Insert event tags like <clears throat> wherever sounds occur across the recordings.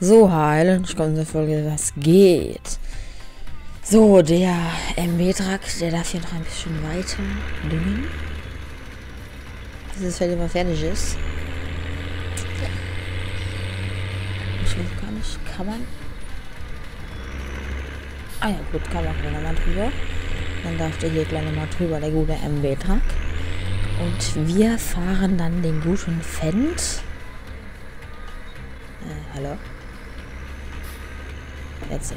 So, heil und ich komme zur Folge, was geht. So, der MB-Truck, der darf hier noch ein bisschen weiter düngen. Bis das Feld immer fertig ist. Ich weiß gar nicht, kann man... Ah ja, gut, kann man nochmal drüber. Dann darf der hier gleich nochmal drüber, der gute MB-Truck. Und wir fahren dann den guten Fendt. Äh, hallo? Jetzt.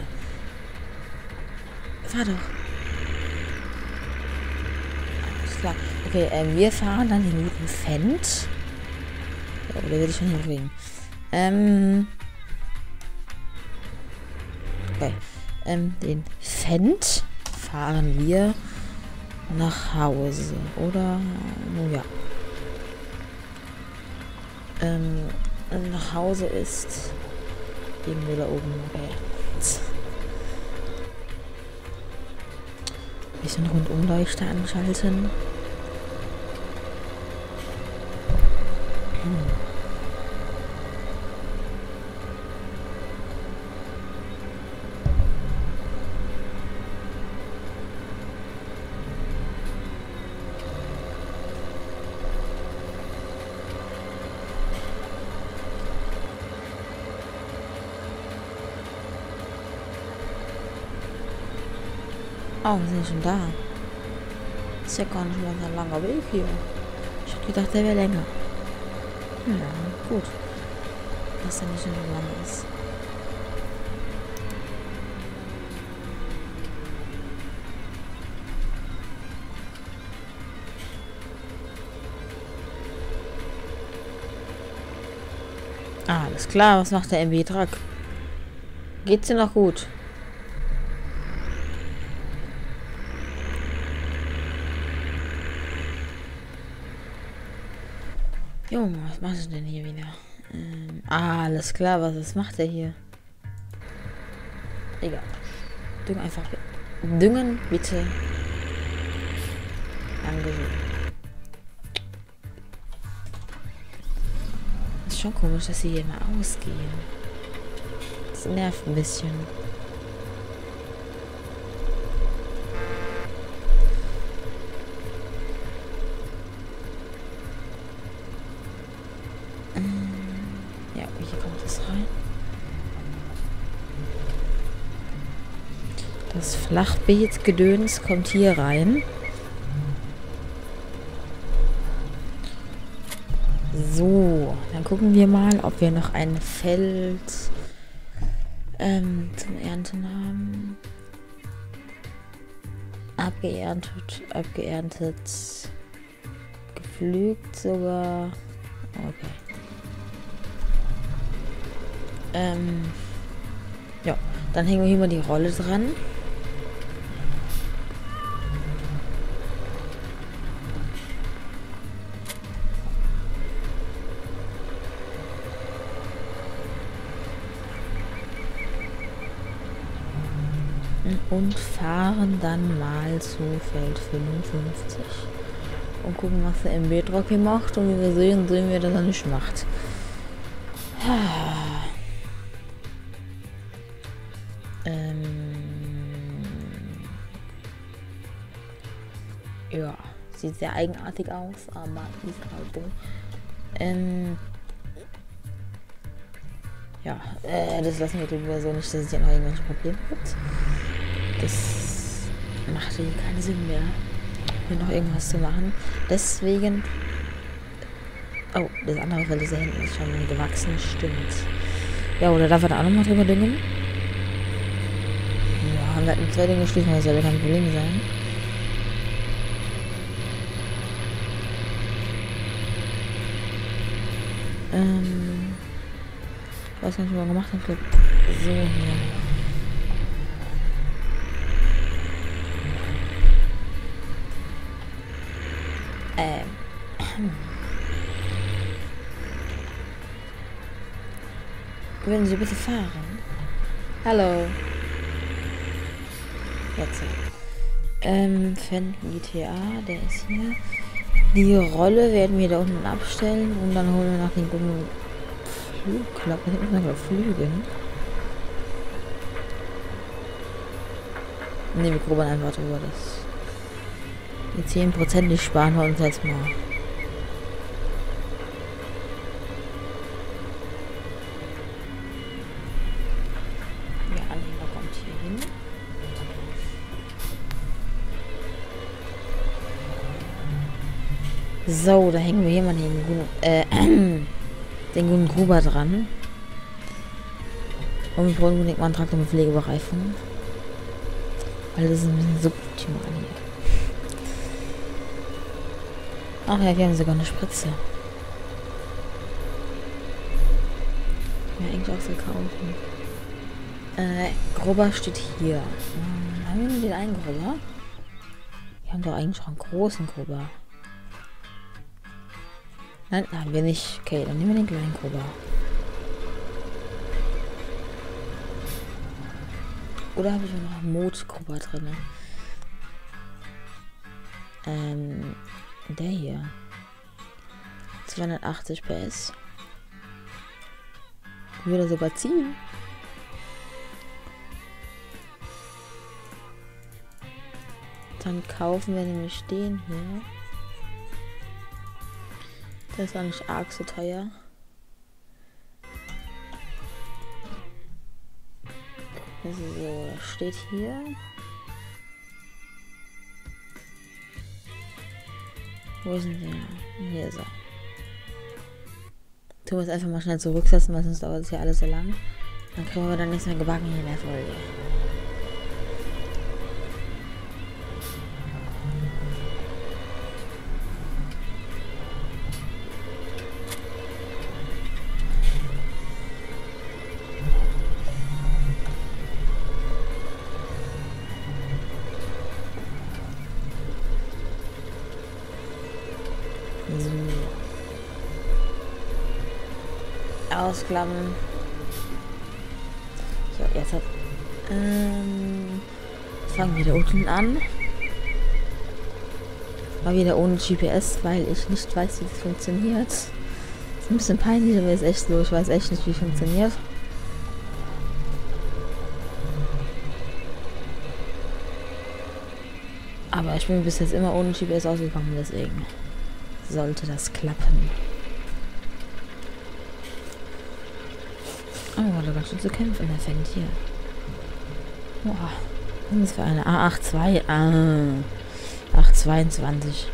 Fahr doch. Alles klar. Okay, ähm, wir fahren dann den guten Fendt. Ja, oder will ich schon hinkriegen? Ähm. Okay. Ähm, den Fendt fahren wir nach Hause. Oder, oh ja. Ähm, nach Hause ist irgendwo da oben. Okay. Bisschen Rundumleuchter anschalten. Hm. Oh, wir sind schon da. Ist ja gar nicht mal so ein langer Weg hier. Ich hab gedacht, der wäre länger. Ja, gut. Dass er nicht so lang ist. Alles klar. Was macht der MB-Truck? Geht's dir noch gut? Junge, was machst du denn hier wieder? Ähm, alles klar, was, was macht er hier? Egal. Düngen einfach. Düngen, bitte. Ist schon komisch, dass sie hier mal ausgehen. Das nervt ein bisschen. Ja, hier kommt es rein. Das Flachbeetgedöns kommt hier rein. So, dann gucken wir mal, ob wir noch ein Feld ähm, zum Ernten haben. Abgeerntet, abgeerntet, gepflügt sogar. Okay. Ähm, ja, dann hängen wir hier mal die Rolle dran. Und fahren dann mal zu Feld 55. Und gucken, was der MB-Druck hier macht. Und wie wir sehen, sehen wir, dass er nicht macht. <sighs> Ähm ja, sieht sehr eigenartig aus, aber ist halt so. Ähm ja, äh, das lassen wir drüber so nicht, dass es hier noch irgendwelche Probleme gibt. Das macht hier keinen Sinn mehr, hier noch irgendwas zu machen. Deswegen. Oh, das andere Feld ist da hinten ist schon gewachsen, stimmt. Ja, oder darf er da auch nochmal drüber düngen? Ja, haben wir mit zwei Dinge schließen, das soll ja kein Problem sein. Ähm. Ich weiß gar nicht, was wir gemacht haben. So hier. Ähm. <clears throat> Würden Sie bitte fahren? Hallo. Jetzt. Ähm, Fan GTA, der ist hier. Die Rolle werden wir da unten abstellen und dann holen wir nach den guten Flugklappe, hinten sind Flügen. Ne, wir grubbern einfach drüber. Das die 10% die sparen wir uns jetzt mal. So, da hängen wir hier mal den äh, <clears throat> den guten Gruber dran. Und wir brauchen unbedingt mal einen Traktor mit Pflegebereifung. Weil das ist ein bisschen suboptimal hier. Ach ja, wir haben sogar eine Spritze. Ja, eigentlich auch verkaufen. Äh, Grubber steht hier. Hm, haben wir nur den einen Grubber? Wir haben doch eigentlich schon einen großen Grubber. Nein, haben wir nicht. Okay, dann nehmen wir den kleinen Grubber. Oder habe ich noch einen Motgrubber drin? Ähm, der hier. 280 PS. Würde sogar ziehen. Dann kaufen wir nämlich den hier. Der ist auch nicht arg so teuer. So, das steht hier. Wo ist denn der? Hier ist er. Wir es einfach mal schnell zurücksetzen, weil sonst dauert es ja alles so lang. Dann kriegen wir dann nichts mehr gebacken in der Folge. Ausklappen. So, jetzt hat. Ähm, fangen wir da unten an. Mal wieder ohne GPS, weil ich nicht weiß, wie das funktioniert. Ist ein bisschen peinlich, aber ist echt so. Ich weiß echt nicht, wie es funktioniert. Aber ich bin bis jetzt immer ohne GPS ausgekommen, deswegen sollte das klappen. Oh, da ganz schön zu kämpfen, der fängt hier. Boah. Was ist für eine? A82. Ah. 822.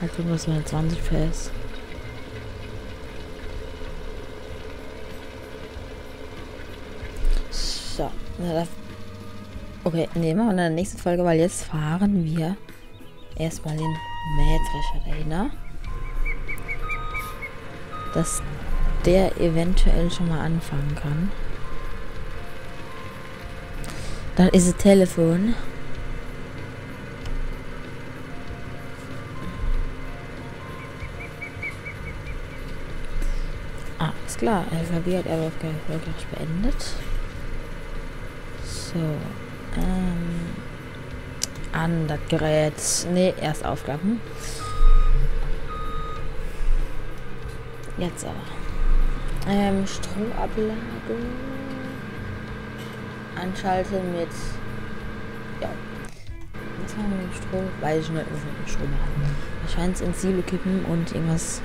Halt irgendwas mal 20 PS. So. Okay, nehmen wir in der nächsten Folge, weil jetzt fahren wir erstmal den Mähdrescher dahinter. Das der eventuell schon mal anfangen kann. Dann ist das Telefon. Ah, ist klar. Alphabet hat aber erfolgreich beendet. So. Ähm, an das Gerät. Ne, erst aufklappen. Jetzt aber. Ähm, Stromablage. Anschalten mit. Ja. Was haben wir mit Strom? Weiß ich nicht, was wir mit Strom machen. Wahrscheinlich ins Silo kippen und irgendwas.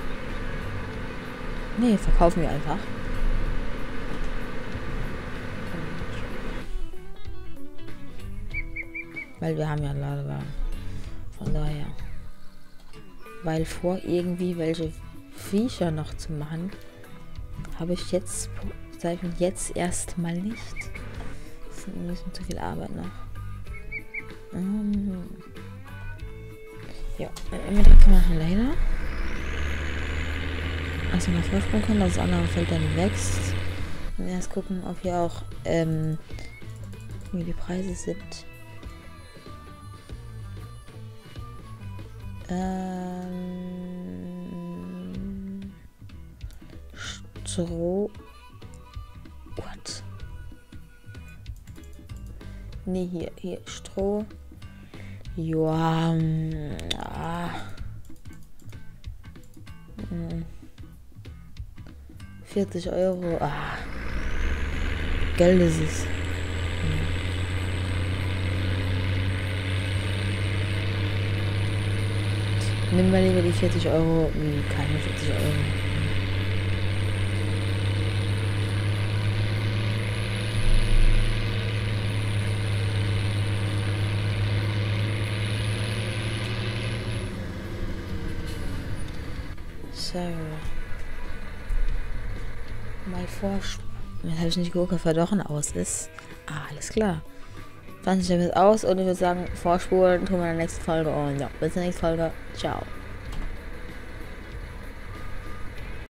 Nee, verkaufen wir einfach. Weil wir haben ja Ladewagen. Von daher. Weil vor irgendwie welche Viecher noch zu machen, habe ich jetzt, sage ich jetzt erstmal nicht. Das ist ein bisschen zu viel Arbeit noch. Mhm. Ja, immer direkt machen leider. Also mal vorsprungen können, dass das andere Feld dann wächst. Und erst gucken, ob hier auch ähm, wie die Preise sind. Ähm Stroh. What? Ne, hier, hier, Stroh. Ja. Ah. Hm. 40 Euro. Ah. Geld ist es. Nimm mal lieber die 40 Euro wie keine 40 Euro. So. Mal vorspulen. Jetzt habe ich nicht geguckt, ob er doch ein Aus ist. Ah, alles klar. 20 damit aus und ich würde sagen, vorspulen tun wir in der nächsten Folge und ja, bis zur nächsten Folge. Ciao.